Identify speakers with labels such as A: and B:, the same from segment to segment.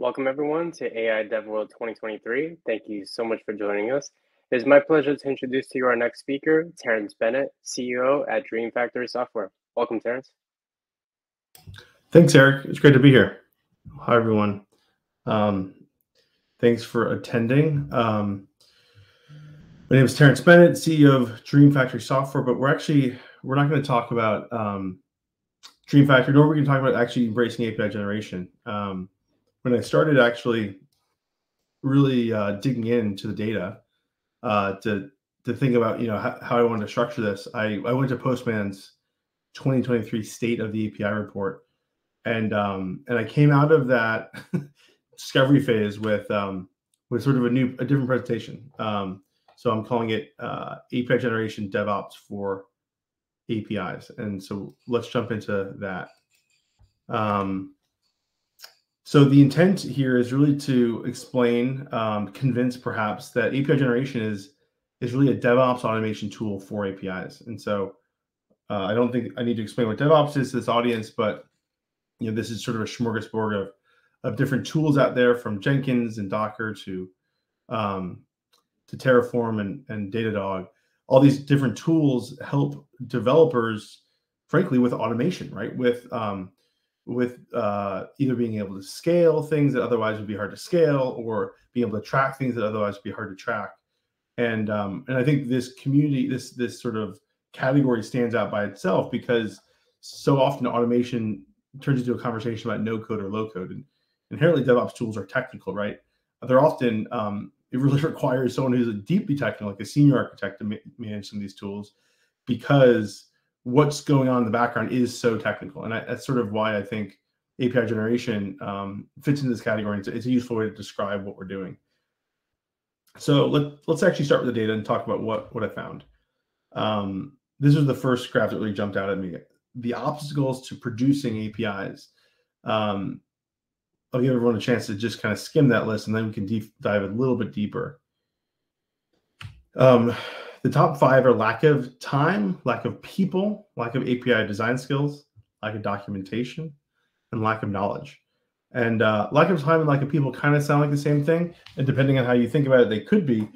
A: Welcome, everyone, to AI Dev World 2023. Thank you so much for joining us. It is my pleasure to introduce to you our next speaker, Terence Bennett, CEO at DreamFactory Software. Welcome, Terence.
B: Thanks, Eric. It's great to be here. Hi, everyone. Um, thanks for attending. Um, my name is Terence Bennett, CEO of DreamFactory Software, but we're actually we're not going to talk about um, DreamFactory, nor are we going to talk about actually embracing API generation. Um, when I started actually really uh, digging into the data uh, to to think about you know how, how, I wanted to structure this, I I went to Postman's 2023 State of the API report, and um, and I came out of that discovery phase with um, with sort of a new a different presentation. Um, so I'm calling it uh, API generation DevOps for APIs. And so let's jump into that. Um, so the intent here is really to explain, um, convince perhaps that API generation is is really a DevOps automation tool for APIs. And so uh, I don't think I need to explain what DevOps is to this audience, but you know this is sort of a smorgasbord of of different tools out there, from Jenkins and Docker to um, to Terraform and, and Datadog all these different tools help developers, frankly, with automation, right? With um, with uh, either being able to scale things that otherwise would be hard to scale, or being able to track things that otherwise would be hard to track. And um, and I think this community, this this sort of category stands out by itself because so often automation turns into a conversation about no code or low code, and inherently DevOps tools are technical, right? They're often um, it really requires someone who's deeply technical, like a senior architect, to ma- manage some of these tools, because what's going on in the background is so technical, and I, that's sort of why I think API generation um, fits into this category. It's, it's, a useful way to describe what we're doing. So let, let's actually start with the data and talk about what what I found. Um, this was the first graph that really jumped out at me. The obstacles to producing APIs. Um, I'll give everyone a chance to just kind of skim that list, and then we can dive a little bit deeper. Um, the top five are lack of time, lack of people, lack of API design skills, lack of documentation, and lack of knowledge. And uh, lack of time and lack of people kind of sound like the same thing. And depending on how you think about it, they could be.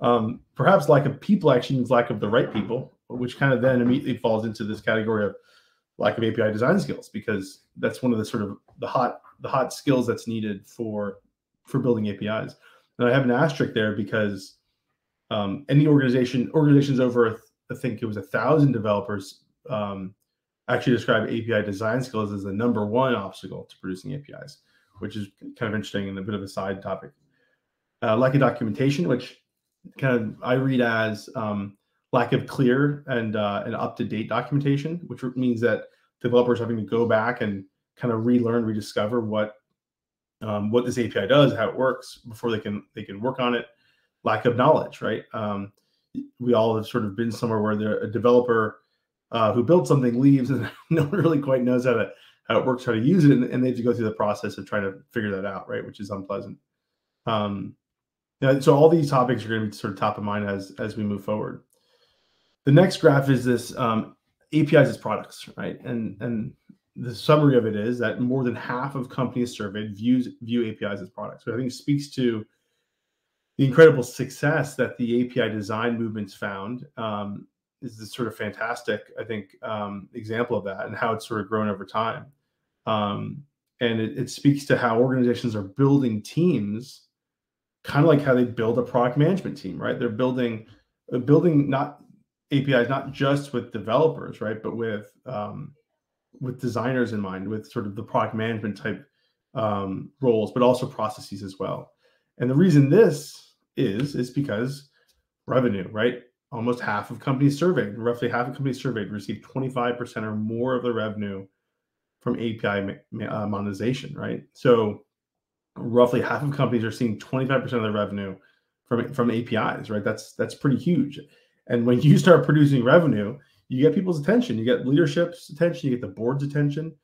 B: Um, perhaps lack of people actually means lack of the right people, which kind of then immediately falls into this category of lack of API design skills, because that's one of the sort of the hot the hot skills that's needed for for building APIs. And I have an asterisk there because um, any organization organizations over I think it was a thousand developers um, actually describe API design skills as the number one obstacle to producing APIs, which is kind of interesting and a bit of a side topic. Uh, lack of documentation, which kind of I read as um, lack of clear and uh, and up to date documentation, which means that developers having to go back and kind of relearn, rediscover what um, what this API does, how it works before they can they can work on it. Lack of knowledge, right? Um, we all have sort of been somewhere where there a developer uh, who built something leaves and no one really quite knows how to how it works, how to use it, and, and, they have to go through the process of trying to figure that out, right? Which is unpleasant. Um, so all these topics are going to be sort of top of mind as as we move forward. The next graph is this um, APIs as products, right? And and the summary of it is that more than half of companies surveyed views view APIs as products. So I think speaks to the incredible success that the API design movements found. Um, is this sort of fantastic, I think, um, example of that and how it's sort of grown over time. Um, and it, it speaks to how organizations are building teams, kind of like how they build a product management team, right? They're building uh, building not APIs not just with developers, right, but with um, with designers in mind, with sort of the product management type um, roles, but also processes as well. And the reason this is is because revenue, right? Almost half of companies surveyed, roughly half of companies surveyed, received 25% or more of the revenue from API uh, monetization, right? So roughly half of companies are seeing 25% of their revenue from from APIs, right? That's that's pretty huge. And when you start producing revenue, you get people's attention, you get leadership's attention, you get the board's attention,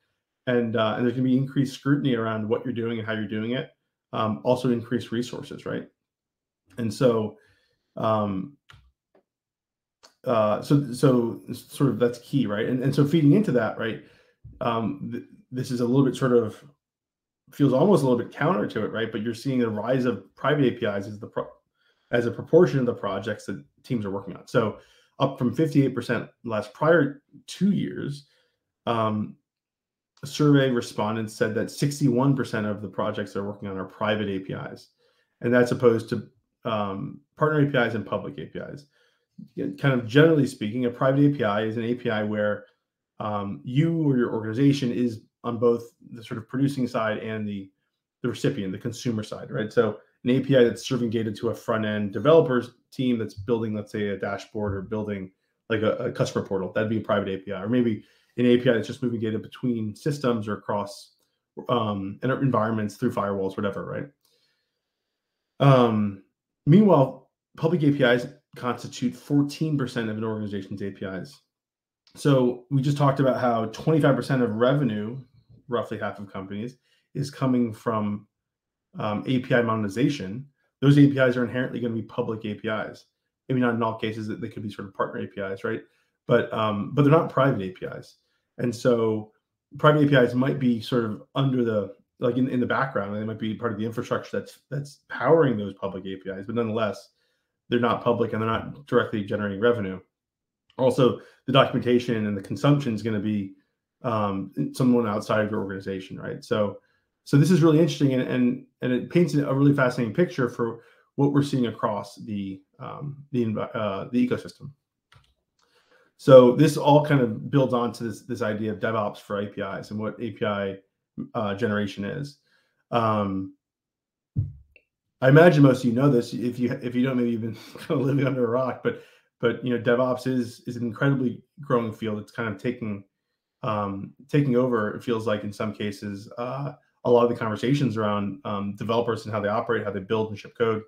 B: and uh, and there's going to be increased scrutiny around what you're doing and how you're doing it. Um, also, increased resources, right? And so, um, uh, so so sort of that's key, right? And and so feeding into that, right? Um, th- this is a little bit sort of feels almost a little bit counter to it, right? But you're seeing the rise of private APIs as the pro- as a proportion of the projects that teams are working on. So up from 58% last prior two years. Um, survey respondents said that 61% of the projects they're working on are private APIs, and that's opposed to um, partner APIs and public APIs. Kind of generally speaking, a private API is an API where um, you or your organization is on both the sort of producing side and the the recipient, the consumer side, right? So an API that's serving data to a front end developers team that's building, let's say, a dashboard or building like a, a customer portal. That'd be a private API, or maybe an API that's just moving data between systems or across um, environments through firewalls, whatever, right? Um, meanwhile, public APIs constitute 14% of an organization's APIs. So we just talked about how 25% of revenue, roughly half of companies, is coming from um, API monetization. Those APIs are inherently going to be public APIs. Maybe not in all cases that they could be sort of partner APIs, right? But um, but they're not private APIs. And so private APIs might be sort of under the like in, in the background, and they might be part of the infrastructure that's that's powering those public APIs, but nonetheless, they're not public and they're not directly generating revenue. Also, the documentation and the consumption is going to be um, someone outside of your organization, right? So, so this is really interesting, and and and it paints a really fascinating picture for what we're seeing across the um, the uh, the ecosystem. So this all kind of builds onto this this idea of DevOps for APIs and what API uh, generation is. Um, I imagine most of you know this. If you if you don't, maybe you've been kind of living under a rock. But but you know, DevOps is is an incredibly growing field. It's kind of taking um, taking over. It feels like in some cases uh, a lot of the conversations around um, developers and how they operate, how they build and ship code.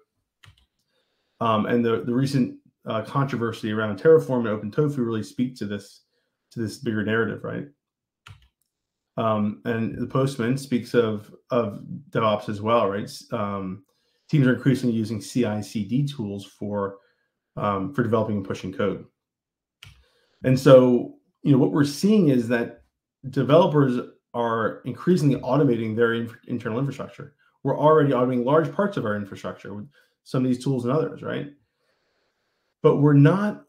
B: Um, and the the recent uh, controversy around Terraform and OpenTofu really speak to this to this bigger narrative, right? Um, and the Postman speaks of of DevOps as well, right? Um, teams are increasingly using CI/CD tools for um, for developing and pushing code. And so, you know, what we're seeing is that developers are increasingly automating their in- internal infrastructure. We're already automating large parts of our infrastructure with some of these tools and others, right? but we're not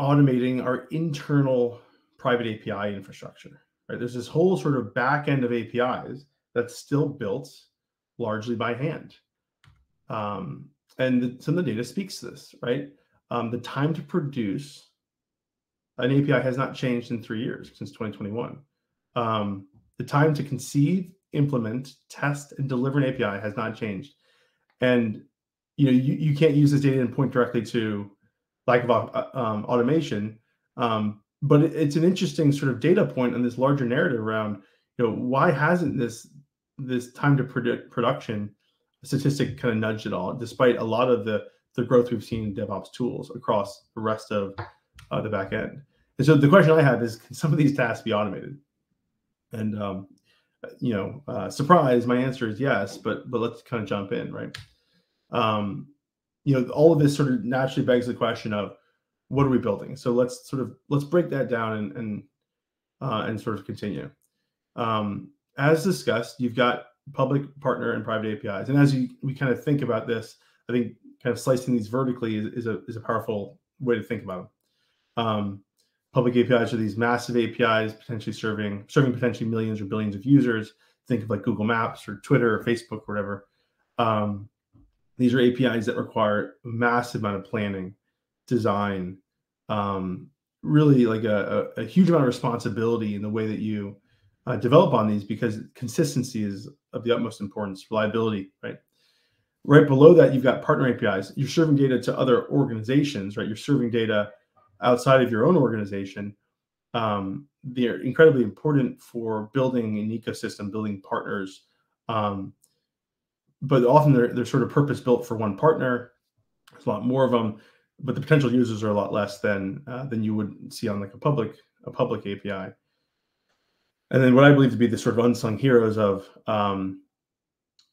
B: automating our internal private API infrastructure. Right? There's this whole sort of back end of APIs that's still built largely by hand. Um, and the, some of the data speaks to this, right? Um, the time to produce an API has not changed in three years since 2021. Um, the time to conceive, implement, test, and deliver an API has not changed. And you know, you, you can't use this data and point directly to lack of uh, um, automation. Um, but it's an interesting sort of data point on this larger narrative around, you know, why hasn't this this time to predict production statistic kind of nudged at all, despite a lot of the the growth we've seen in DevOps tools across the rest of uh, the back end. And so the question I have is, can some of these tasks be automated? And um, you know, uh, surprise, my answer is yes. But but let's kind of jump in, right? Um, you know, all of this sort of naturally begs the question of what are we building? So let's sort of let's break that down and and uh, and sort of continue. Um, as discussed, you've got public, partner, and private APIs, and as you, we kind of think about this, I think kind of slicing these vertically is, is a is a powerful way to think about them. Um, public APIs are these massive APIs potentially serving serving potentially millions or billions of users. Think of like Google Maps or Twitter or Facebook or whatever. Um, these are APIs that require a massive amount of planning, design, um, really like a, a, a, huge amount of responsibility in the way that you uh, develop on these because consistency is of the utmost importance, reliability, right? Right below that, you've got partner APIs. You're serving data to other organizations, right? You're serving data outside of your own organization. Um, they're incredibly important for building an ecosystem, building partners, um, but often they're they're sort of purpose built for one partner. There's a lot more of them, but the potential users are a lot less than uh, than you would see on like a public a public API. And then what I believe to be the sort of unsung heroes of um,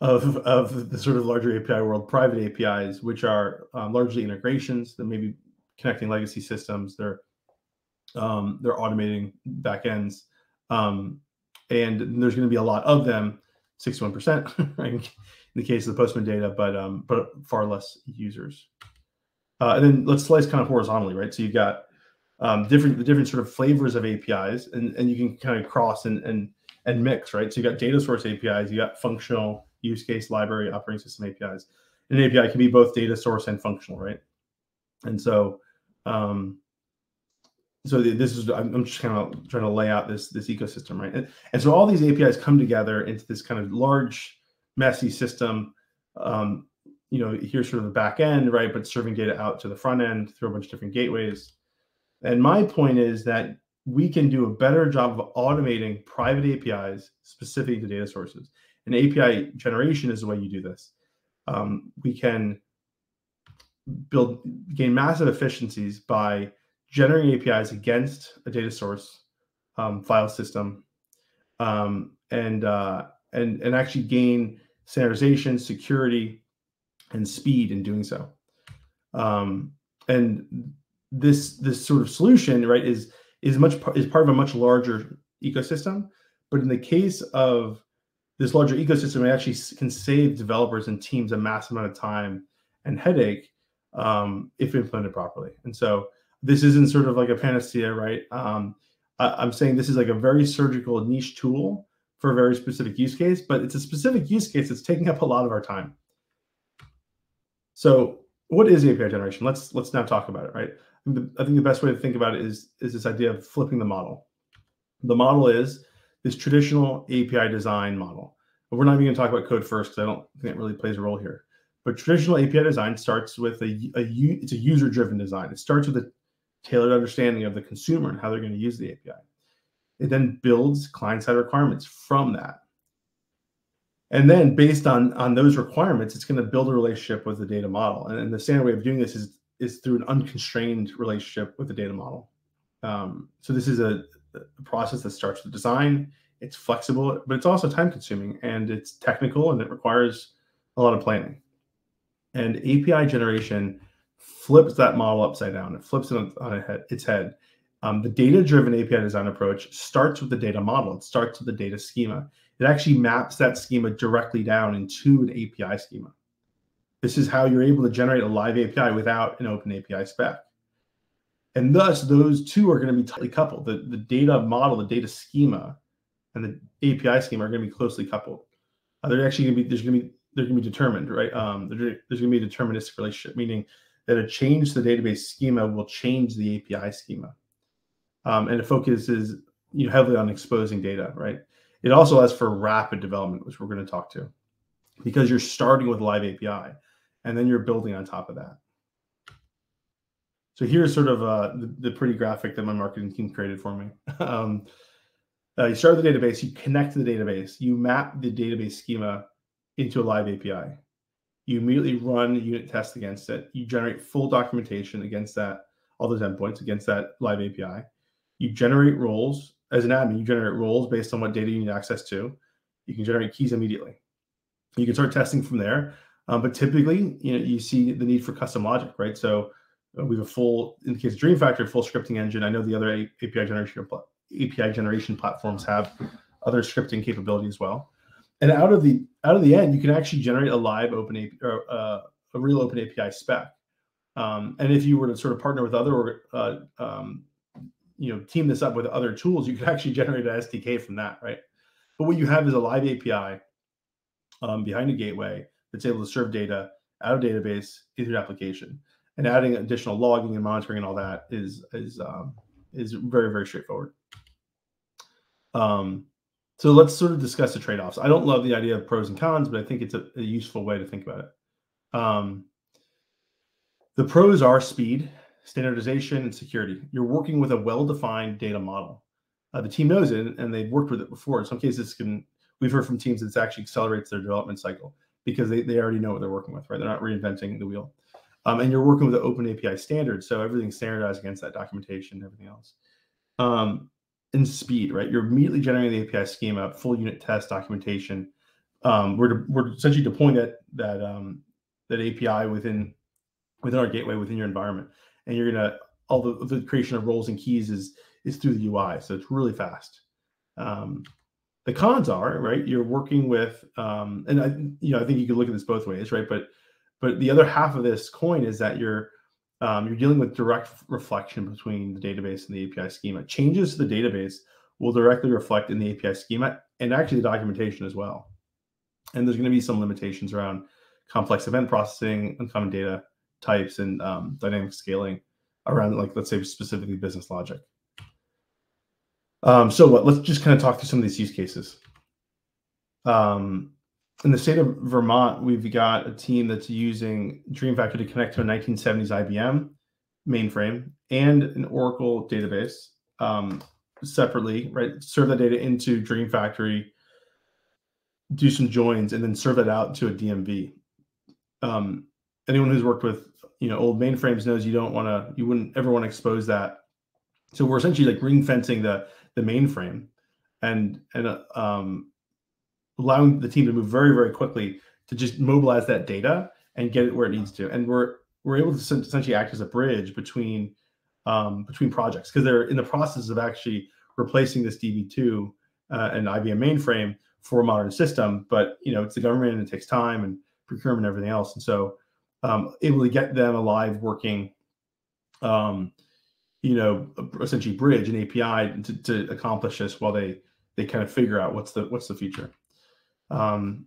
B: of of the sort of larger API world, private APIs, which are um, largely integrations that maybe connecting legacy systems. They're um, they're automating backends, um, and there's going to be a lot of them 61% in the case of the Postman data, but um, but far less users. Uh, and then let's slice kind of horizontally, right? So you've got um, different the different sort of flavors of APIs, and, and you can kind of cross and and and mix, right? So you've got data source APIs, you got functional use case library operating system APIs. An API can be both data source and functional, right? And so, um, so this is I'm just kind of trying to lay out this this ecosystem, right? And, and so all these APIs come together into this kind of large, messy system. Um, you know, here's sort of the back end, right? But serving data out to the front end through a bunch of different gateways. And my point is that we can do a better job of automating private APIs specific to data sources. And API generation is the way you do this. Um, we can build gain massive efficiencies by generating APIs against a data source um, file system, um, and uh, and and actually gain standardization, security, and speed in doing so. Um, and this this sort of solution, right, is is much is part of a much larger ecosystem. But in the case of this larger ecosystem, it actually can save developers and teams a massive amount of time and headache um, if implemented properly. And so this isn't sort of like a panacea, right? Um, I, am saying this is like a very surgical niche tool for a very specific use case, but it's a specific use case that's taking up a lot of our time. So what is API generation? Let's let's now talk about it, right? I think the best way to think about it is is this idea of flipping the model. The model is this traditional API design model. We're not even going to talk about code first because I don't think it really plays a role here. But traditional API design starts with a, a it's a user driven design. It starts with a tailored understanding of the consumer and how they're going to use the API. It then builds client side requirements from that. And then based on, on those requirements, it's going to build a relationship with the data model. And, and the standard way of doing this is is through an unconstrained relationship with the data model. Um, so this is a, a, process that starts with design. It's flexible, but it's also time consuming and it's technical and it requires a lot of planning. And API generation flips that model upside down. It flips it on, on head, its head. Um, the data-driven API design approach starts with the data model. It starts with the data schema. It actually maps that schema directly down into an API schema. This is how you're able to generate a live API without an open API spec. And thus, those two are going to be tightly coupled. The, the data model, the data schema, and the API schema are going to be closely coupled. Uh, they're actually going to be there's going to be they're going to be determined, right? Um, there's going to be a deterministic relationship, meaning that a change to the database schema will change the API schema, um, and it focuses you know, heavily on exposing data, right? It also has for rapid development, which we're going to talk to, because you're starting with live API and then you're building on top of that. So here's sort of uh, the, the, pretty graphic that my marketing team created for me. um, uh, you start with the database, you connect to the database, you map the database schema into a live API. You immediately run unit tests against it. You generate full documentation against that, all those endpoints against that live API. You generate roles as an admin. You generate roles based on what data you need access to. You can generate keys immediately. You can start testing from there. Um, but typically, you know, you see the need for custom logic, right? So uh, we have a full, in the case of DreamFactory, full scripting engine. I know the other API generation API generation platforms have other scripting capability as well. And out of the out of the end, you can actually generate a live open API or uh, a real open API spec. Um, and if you were to sort of partner with other, uh, um, you know, team this up with other tools, you could actually generate an SDK from that, right? But what you have is a live API um, behind a gateway that's able to serve data out of database into an application. And adding additional logging and monitoring and all that is is um, is very very straightforward. Um, so let's sort of discuss the trade-offs. I don't love the idea of pros and cons, but I think it's a, a useful way to think about it. Um, the pros are speed, standardization, and security. You're working with a well-defined data model. Uh, the team knows it, and they've worked with it before. In some cases, can we've heard from teams that it actually accelerates their development cycle because they, they already know what they're working with, right? They're not reinventing the wheel. Um, and you're working with the open API standard. So everything's standardized against that documentation and everything else. Um, and speed, right? You're immediately generating the API schema, full unit test documentation. Um, we're, we're essentially deploying that, that, um, that API within, within our gateway, within your environment. And you're to, all the, the creation of roles and keys is, is through the UI. So it's really fast. Um, the cons are right. You're working with, um, and I, you know, I think you could look at this both ways, right? But but the other half of this coin is that you're um, you're dealing with direct reflection between the database and the API schema. Changes to the database will directly reflect in the API schema and actually the documentation as well. And there's going to be some limitations around complex event processing, uncommon data types, and um, dynamic scaling around, like, let's say, specifically business logic. Um, so what? Let's just kind of talk through some of these use cases. Um, in the state of Vermont, we've got a team that's using DreamFactory to connect to a 1970s IBM mainframe and an Oracle database um, separately, right? Serve that data into DreamFactory, do some joins, and then serve that out to a DMV. Um, anyone who's worked with you know old mainframes knows you don't want to, you wouldn't ever want to expose that. So we're essentially like ring fencing the the mainframe, and and uh, um, allowing the team to move very very quickly to just mobilize that data and get it where it needs to and we're we're able to essentially act as a bridge between um, between projects because they're in the process of actually replacing this db2 uh, and ibm mainframe for a modern system but you know it's the government and it takes time and procurement and everything else and so um, able to get them alive working um, you know essentially bridge an api to, to accomplish this while they they kind of figure out what's the what's the future. Um,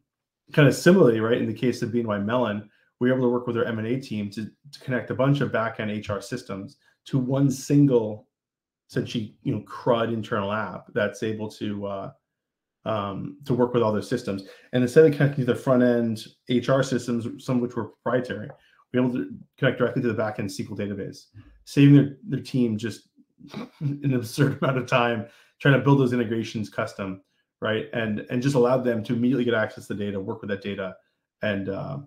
B: kind of similarly, right, in the case of BNY Mellon, we were able to work with our M&A team to, to connect a bunch of backend HR systems to one single, essentially, you know, CRUD internal app that's able to uh, um, to work with all their systems. And instead of connecting to the front end HR systems, some of which were proprietary, we were able to connect directly to the backend SQL database, saving their, their team just an absurd amount of time trying to build those integrations custom right? And and just allowed them to immediately get access to the data, work with that data, and uh,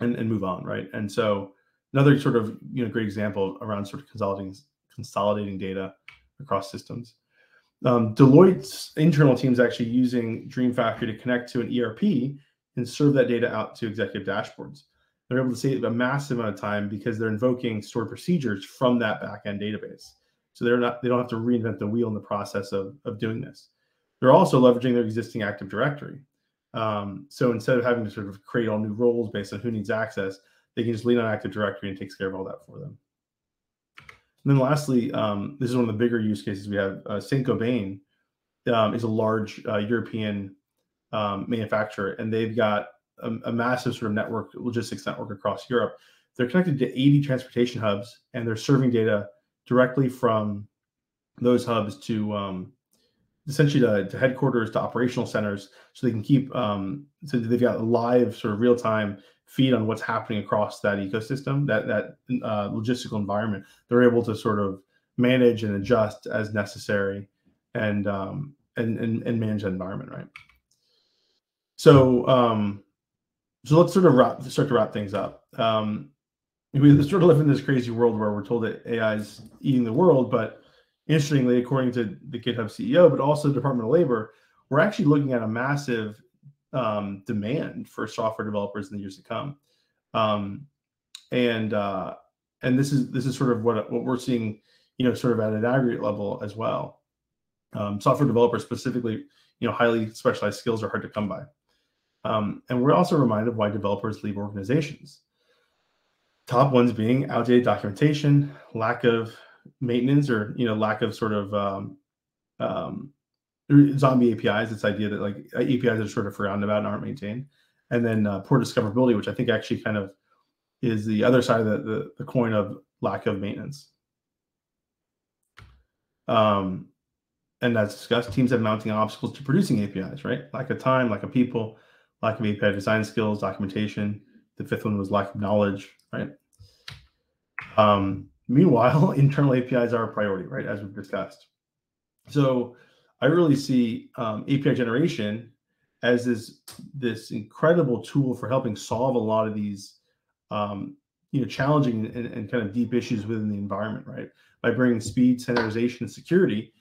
B: and and move on, right? And so another sort of you know great example around sort of consolidating consolidating data across systems. Um, Deloitte's internal team is actually using DreamFactory to connect to an ERP and serve that data out to executive dashboards. They're able to save a massive amount of time because they're invoking stored procedures from that backend database. So they're not they don't have to reinvent the wheel in the process of, of doing this. They're also leveraging their existing Active Directory. Um, so instead of having to sort of create all new roles based on who needs access, they can just lean on Active Directory and takes care of all that for them. And then lastly, um, this is one of the bigger use cases we have. Uh, Saint Gobain um, is a large uh, European um, manufacturer, and they've got a, a, massive sort of network, logistics network across Europe. They're connected to 80 transportation hubs, and they're serving data directly from those hubs to um, essentially to, to, headquarters to operational centers so they can keep um, so they've got live sort of real time feed on what's happening across that ecosystem that that uh, logistical environment they're able to sort of manage and adjust as necessary and um, and, and, and manage that environment right? So um, so let's sort of wrap start to wrap things up. Um, we sort of live in this crazy world where we're told that ai is eating the world but Interestingly, according to the GitHub CEO, but also the Department of Labor, we're actually looking at a massive um, demand for software developers in the years to come. Um, and uh, and this is this is sort of what what we're seeing, you know, sort of at an aggregate level as well. Um, software developers specifically, you know, highly specialized skills are hard to come by. Um, and we're also reminded why developers leave organizations. Top ones being outdated documentation, lack of maintenance or you know lack of sort of um, um, zombie APIs. This idea that like APIs are sort of forgotten about and aren't maintained, and then uh, poor discoverability, which I think actually kind of is the other side of the, the, the coin of lack of maintenance. Um, and as discussed, teams have mounting obstacles to producing APIs, right? Lack of time, lack of people, lack of API design skills, documentation. The fifth one was lack of knowledge, right? Um, Meanwhile, internal APIs are a priority, right? As we've discussed. So I really see um, API generation as this this incredible tool for helping solve a lot of these um, you know challenging and, and, kind of deep issues within the environment, right? By bringing speed, standardization, and security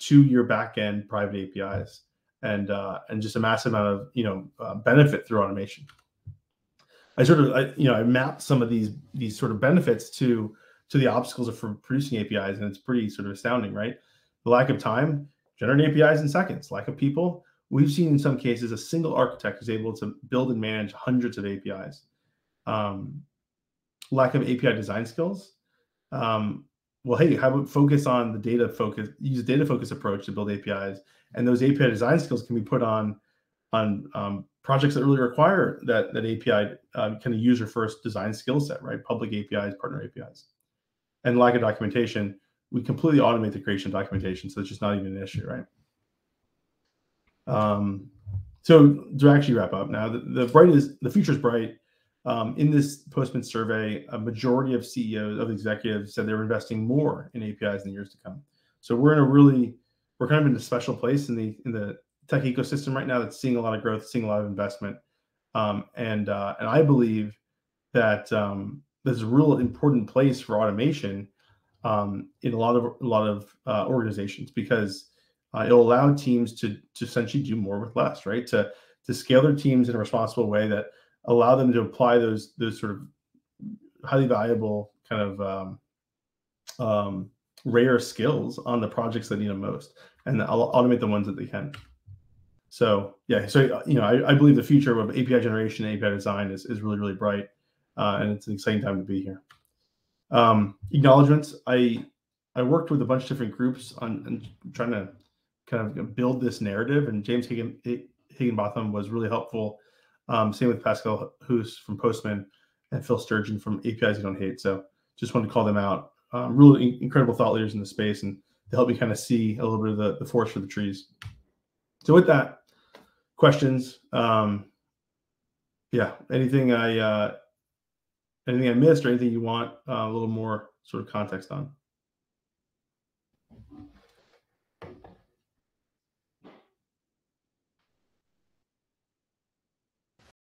B: to your backend private APIs, and uh, and just a massive amount of you know uh, benefit through automation. I sort of I, you know I mapped some of these these sort of benefits to to the obstacles of producing APIs, and it's pretty sort of astounding, right? The lack of time, generate APIs in seconds. Lack of people, we've seen in some cases a single architect is able to build and manage hundreds of APIs. Um, lack of API design skills. Um, well, hey, how about focus on the data focus, use data focus approach to build APIs, and those API design skills can be put on on um, projects that really require that that API uh, kind of user first design skill set, right? Public APIs, partner APIs, and lack of documentation. We completely automate the creation documentation, so it's just not even an issue, right? Um, so to actually wrap up now, the, the bright is the future is bright. Um, in this Postman survey, a majority of CEOs of executives said they were investing more in APIs in the years to come. So we're in a really we're kind of in a special place in the in the tech ecosystem right now that's seeing a lot of growth, seeing a lot of investment, um, and uh, and I believe that um, there's a real important place for automation um, in a lot of a lot of uh, organizations because uh, it'll allow teams to to essentially do more with less, right? To to scale their teams in a responsible way that allow them to apply those those sort of highly valuable kind of um, um, rare skills on the projects that need them most, and I'll automate the ones that they can. So yeah, so you know, I, I believe the future of API generation and API design is, is really really bright, uh, and it's an exciting time to be here. Um, acknowledgements. I I worked with a bunch of different groups on, trying to kind of build this narrative. And James Higgin, Higginbotham was really helpful. Um, same with Pascal Heus from Postman and Phil Sturgeon from APIs You Don't Hate. So just wanted to call them out. Um, really incredible thought leaders in the space and to help me kind of see a little bit of the, the forest for the trees. So with that, questions. Um, yeah, anything I uh, anything I missed or anything you want uh, a little more sort of context on?